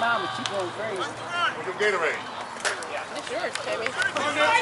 mom, mama, she going crazy. Look at Gatorade. Yeah, It's yours, Timmy.